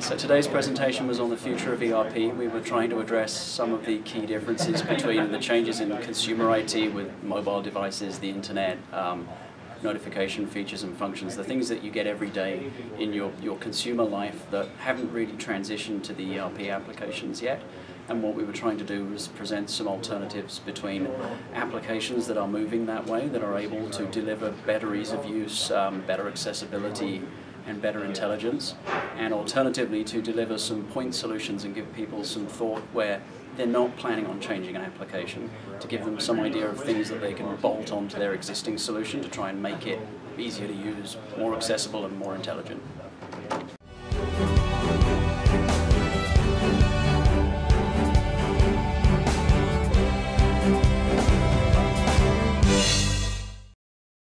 So today's presentation was on the future of ERP. We were trying to address some of the key differences between the changes in consumer IT with mobile devices, the internet, um, notification features and functions, the things that you get every day in your, your consumer life that haven't really transitioned to the ERP applications yet. And what we were trying to do was present some alternatives between applications that are moving that way, that are able to deliver better ease of use, um, better accessibility, and better intelligence, and alternatively to deliver some point solutions and give people some thought where they're not planning on changing an application, to give them some idea of things that they can bolt onto their existing solution to try and make it easier to use, more accessible and more intelligent.